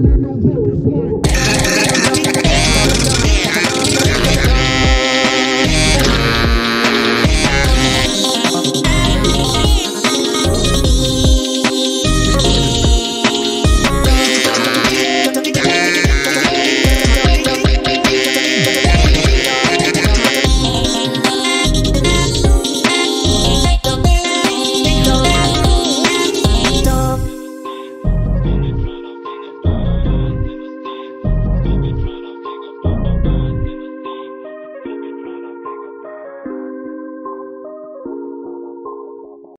never know who is what.